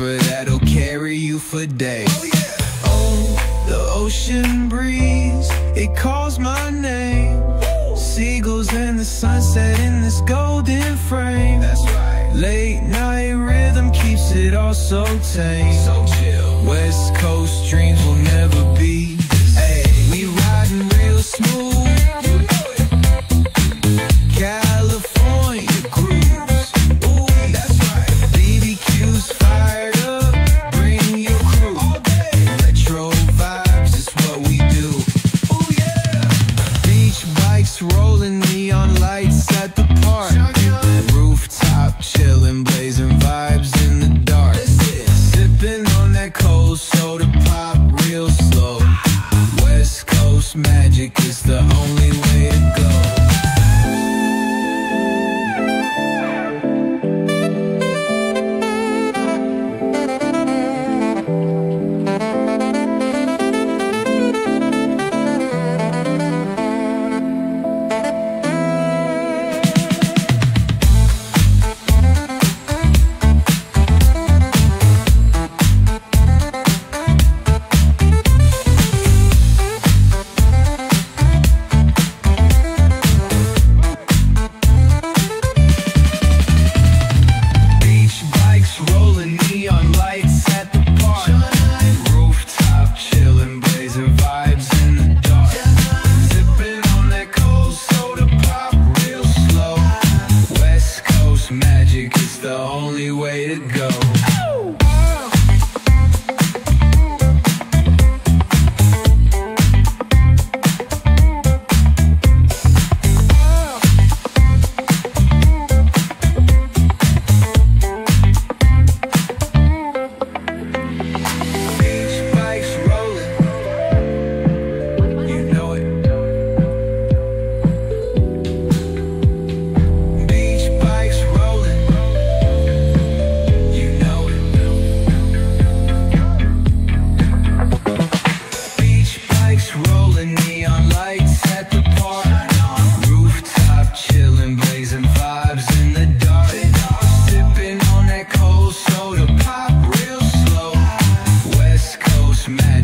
Flavor that'll carry you for days. oh, yeah. Oh, the ocean breeze, it calls my name. Seagulls and the sunset in this golden frame. That's right. Late night rhythm keeps it all so tame. So chill. West Coast dreams will never be.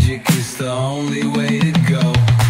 Magic is the only way to go.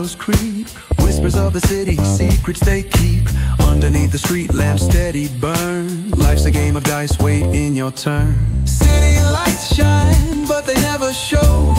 Shadows creep, whispers of the city, secrets they keep. Underneath the street lamp, steady burn. Life's a game of dice, wait in your turn. City lights shine, but they never show.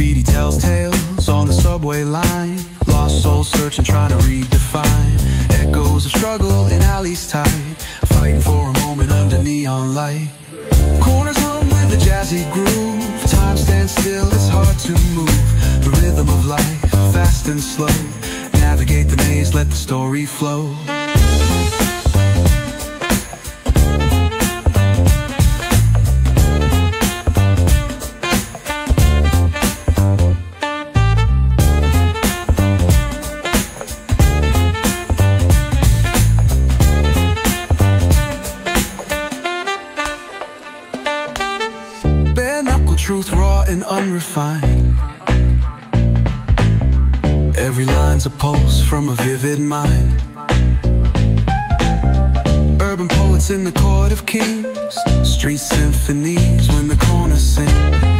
Graffiti tells tales on the subway line. Lost souls searching, trying to redefine. Echoes of struggle in alleys tight. Fighting for a moment under neon light. Corners hum with a jazzy groove. Time stands still, it's hard to move. The rhythm of life, fast and slow. Navigate the maze, let the story flow. Unrefined. Every line's a pulse from a vivid mind. Urban poets in the court of kings, street symphonies when the corner sings.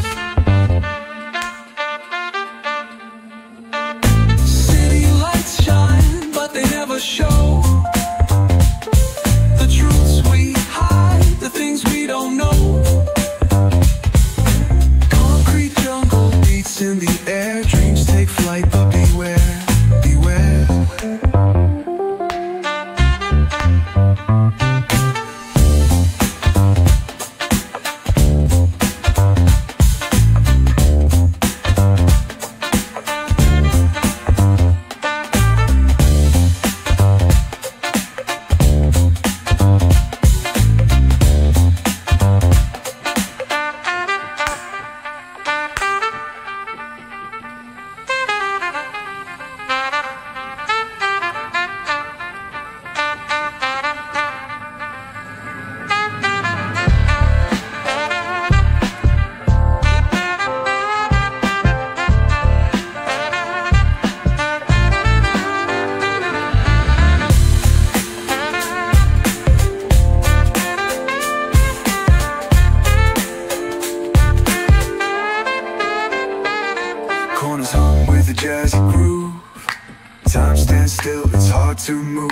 To move.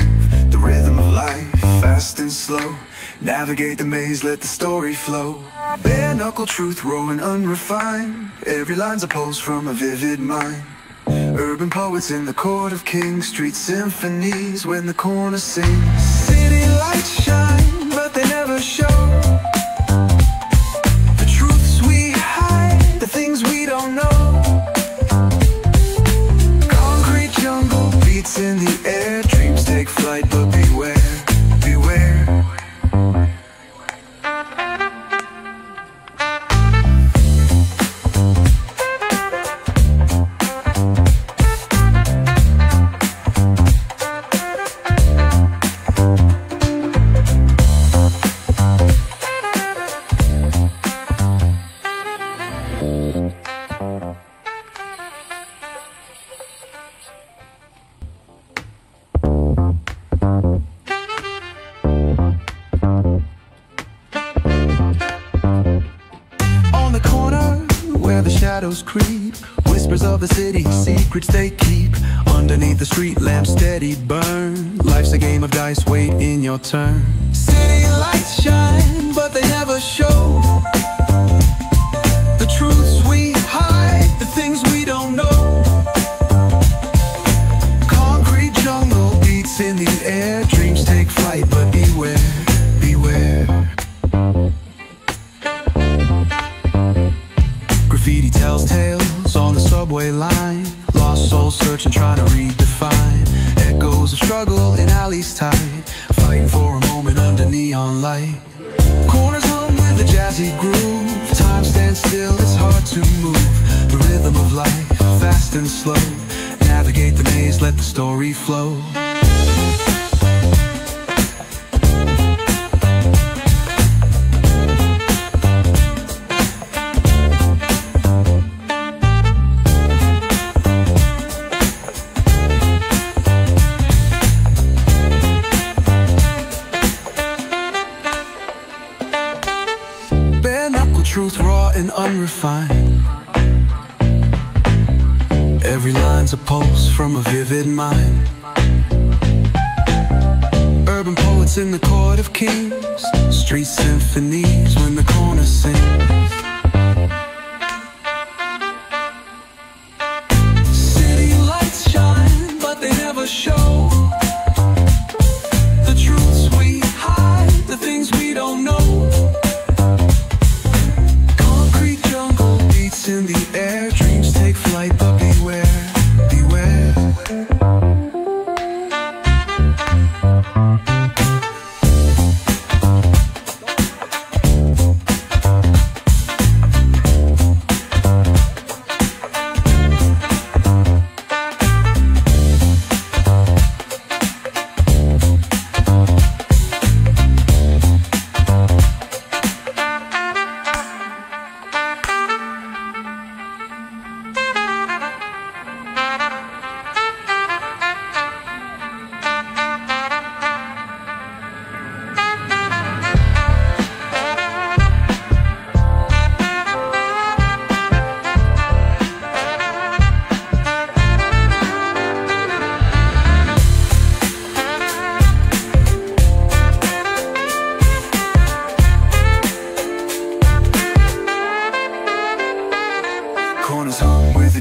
The rhythm of life, fast and slow. Navigate the maze, let the story flow. Bare knuckle truth, rolling unrefined. Every line's a pulse from a vivid mind. Urban poets in the court of kings, street symphonies when the corner sings. City lights shine, but they never show. Secrets they keep. Underneath the street lamp, steady burn. Life's a game of dice, wait in your turn. City lights shine, but they never show. The truths we hide, the things we don't know. Concrete jungle beats in the air. Dreams take flight, but beware, beware. Graffiti tells tales on the subway line. Souls searching, trying to redefine. Echoes of struggle in alleys tight. Fighting for a moment under neon light. Corners hum with a jazzy groove. Time stands still, it's hard to move. The rhythm of life, fast and slow. Navigate the maze, let the story flow. Truth, raw and unrefined. Every line's a pulse from a vivid mind. Urban poets in the court of kings, street symphonies when the corner sings. City lights shine, but they never show.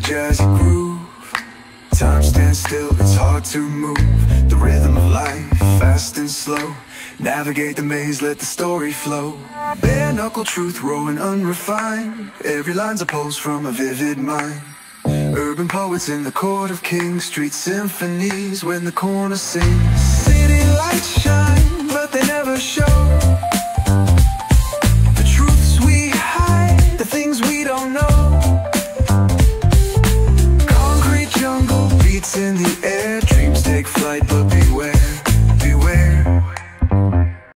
Jazzy groove. Time stands still, it's hard to move. The rhythm of life, fast and slow. Navigate the maze, let the story flow. Bare knuckle truth, raw and unrefined. Every line's a pulse from a vivid mind. Urban poets in the court of kings, street symphonies when the corner sings. City lights shine, but they never show.